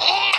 Yeah!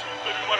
Teve uma